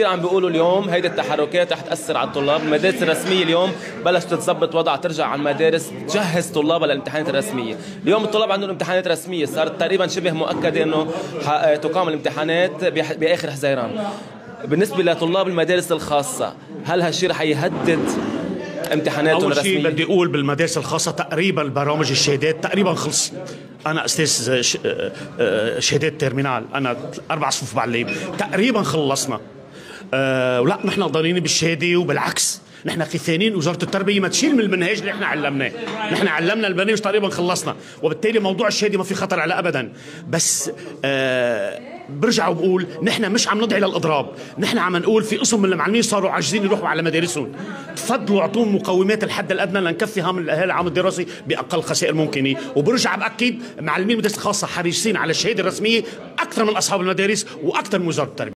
كثير عم بيقولوا اليوم هيدي التحركات رح تأثر على الطلاب. المدارس الرسمية اليوم بلش تتظبط وضع ترجع على المدارس تجهز طلابها للامتحانات الرسمية. اليوم الطلاب عندهم امتحانات رسمية صارت تقريبا شبه مؤكدة إنه تقام الامتحانات بآخر حزيران. بالنسبة لطلاب المدارس الخاصة هل هالشيء رح يهدد امتحاناتهم أول الرسمية؟ شيء بدي أقول بالمدارس الخاصة تقريبا برامج الشهادات تقريبا خلص. أنا أستاذ ش- آه، شهادات تيرمينال أنا أربع صفوف بعلم. تقريبا خلصنا. أه ولا نحن ضالين بالشهادة وبالعكس. نحن كثانين وزارة التربية ما تشيل من المنهج اللي إحنا علمناه. نحن علمنا البرنامج تقريبا خلصنا. وبالتالي موضوع الشهادة ما في خطر على ابدا. بس أه برجع وبقول نحن مش عم ندعي للإضراب. نحن عم نقول في قسم من المعلمين صاروا عاجزين يروحوا على مدارسهم. تفضلوا أعطوهم مقومات الحد الأدنى لنكفي هم الأهالي العام الدراسي بأقل خسائر ممكنة. وبرجع بأكد معلمين المدارس الخاصه حريصين على الشهادة الرسمية أكثر من أصحاب المدارس وأكثر من وزارة التربية.